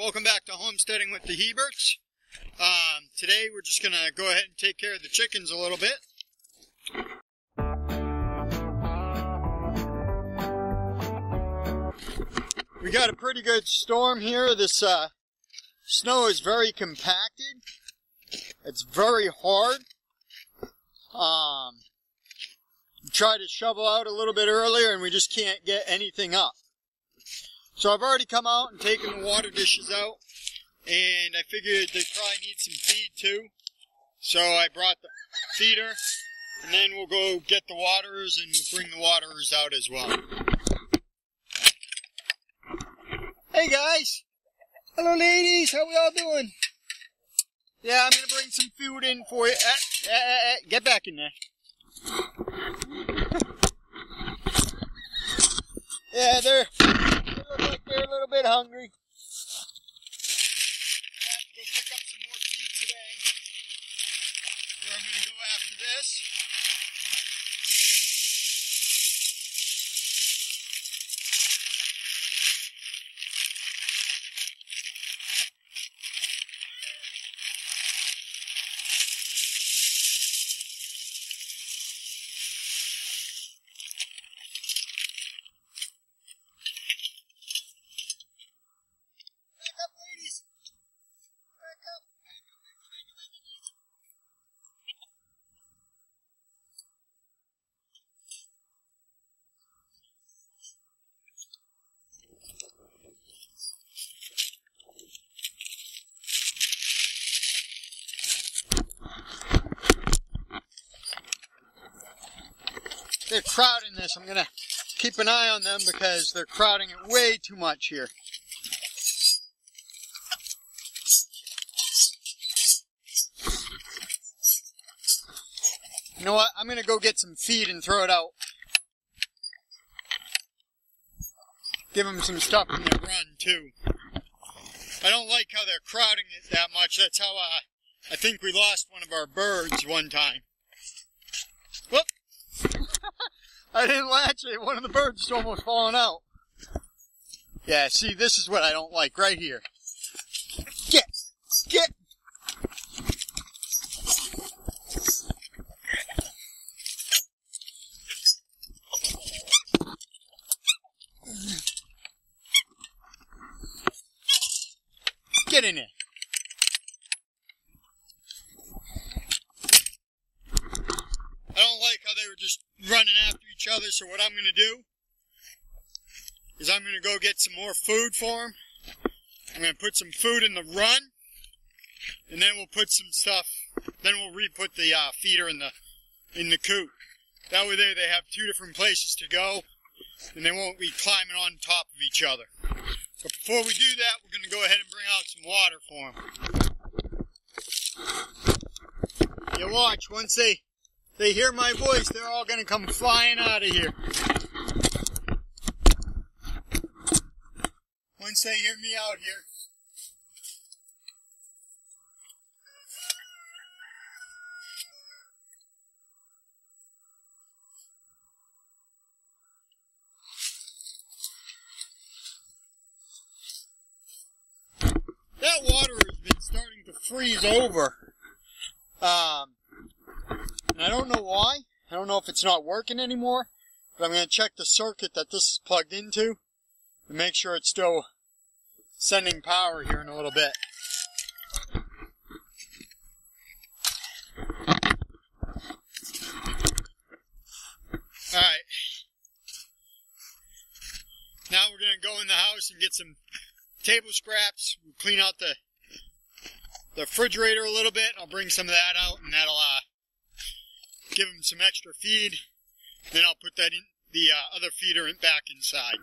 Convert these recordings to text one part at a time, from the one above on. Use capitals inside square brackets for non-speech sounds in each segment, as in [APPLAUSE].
welcome back to Homesteading with the Heberts. Um, today we're just going to go ahead and take care of the chickens a little bit. We got a pretty good storm here. This uh, snow is very compacted. It's very hard. Um, tried to shovel out a little bit earlier and we just can't get anything up. So I've already come out and taken the water dishes out, and I figured they probably need some feed too. So I brought the feeder, and then we'll go get the waterers and we'll bring the waterers out as well. Hey guys! Hello ladies, how we all doing? Yeah, I'm gonna bring some food in for you. Uh, uh, uh, get back in there. [LAUGHS] Yeah, they're look like they're a little bit hungry. Crowding this. I'm gonna keep an eye on them because they're crowding it way too much here. You know what? I'm gonna go get some feed and throw it out. Give them some stuff in their run too. I don't like how they're crowding it that much. That's how uh, I think we lost one of our birds one time. I didn't latch it. One of the birds is almost falling out. Yeah, see, this is what I don't like right here. Get! Get! Get in there. I don't like how they were just running after each so what I'm going to do is I'm going to go get some more food for them. I'm going to put some food in the run, and then we'll put some stuff, then we'll re-put the uh, feeder in the, in the coop. That way there they have two different places to go, and they won't be climbing on top of each other. But before we do that, we're going to go ahead and bring out some water for them. You watch, once they, they hear my voice, they're all going to come flying out of here. Once they hear me out here. That water has been starting to freeze over. Um, I don't know why. I don't know if it's not working anymore. But I'm going to check the circuit that this is plugged into and make sure it's still sending power here in a little bit. Alright. Now we're going to go in the house and get some table scraps. We'll clean out the the refrigerator a little bit. I'll bring some of that out and that'll uh, give them some extra feed. Then I'll put that in the uh, other feeder back inside.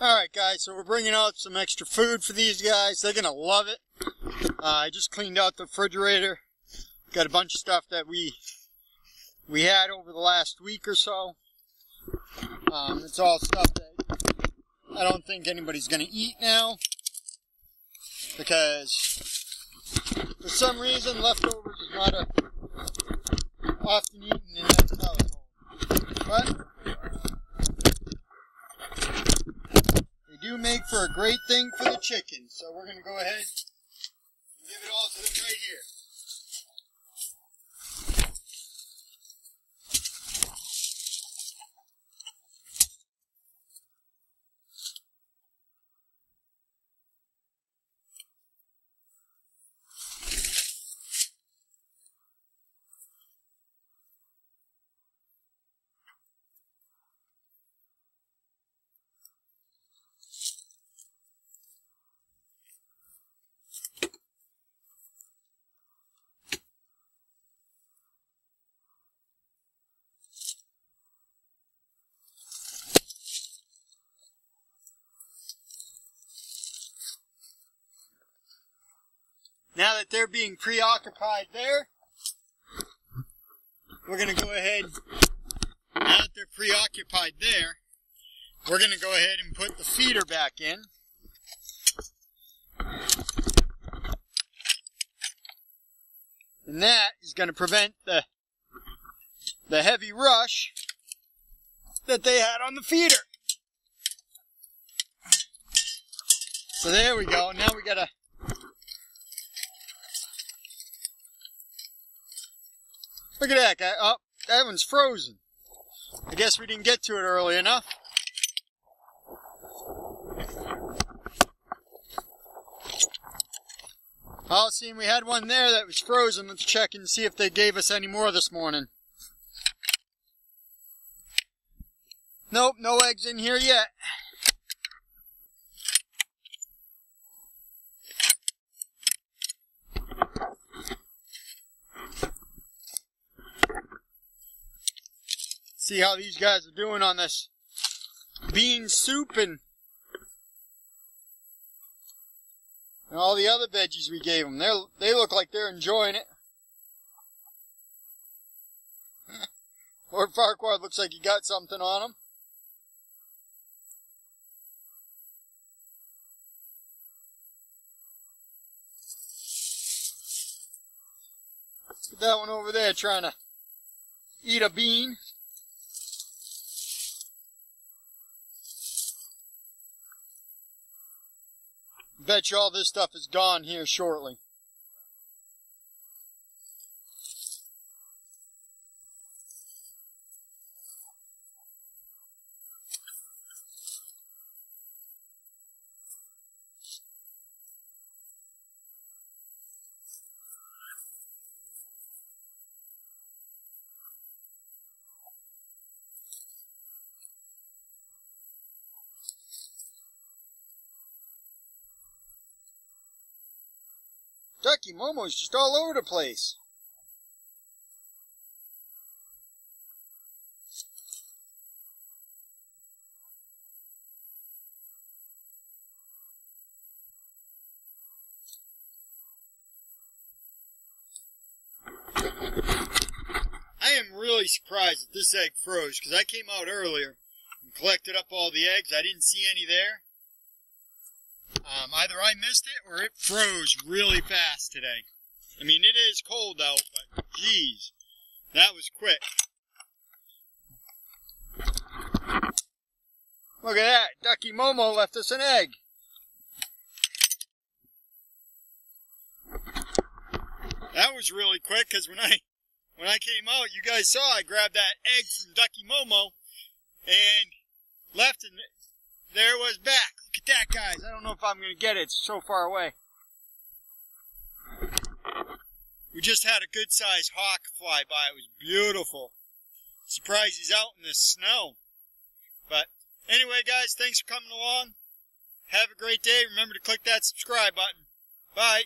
Alright guys, so we're bringing out some extra food for these guys. They're gonna love it. Uh, I just cleaned out the refrigerator. Got a bunch of stuff that we we had over the last week or so. Um, it's all stuff that I don't think anybody's gonna eat now. Because for some reason leftovers is not a often eaten in that household. But they do make for a great thing for the chicken. So we're going to go ahead and give it all to them right here. Now that they're being preoccupied there, we're going to go ahead, now that they're preoccupied there, we're going to go ahead and put the feeder back in. And that is going to prevent the, the heavy rush that they had on the feeder. So there we go. Now we got to Look at that guy. Oh, that one's frozen. I guess we didn't get to it early enough. Oh, seeing we had one there that was frozen. Let's check and see if they gave us any more this morning. Nope, no eggs in here yet. See how these guys are doing on this bean soup and, and all the other veggies we gave them. They they look like they're enjoying it. [LAUGHS] Lord Farquhar looks like he got something on him. Get that one over there trying to eat a bean. Bet you all this stuff is gone here shortly. Ducky Momo's just all over the place. I am really surprised that this egg froze because I came out earlier and collected up all the eggs. I didn't see any there. Um, either I missed it or it froze really fast today. I mean, it is cold out, but geez, that was quick. Look at that. Ducky Momo left us an egg. That was really quick because when I when I came out, you guys saw I grabbed that egg from Ducky Momo and left, and there it was back. Look at that, guys. I don't know if I'm going to get it. It's so far away. We just had a good sized hawk fly by. It was beautiful. Surprised he's out in the snow. But anyway, guys, thanks for coming along. Have a great day. Remember to click that subscribe button. Bye.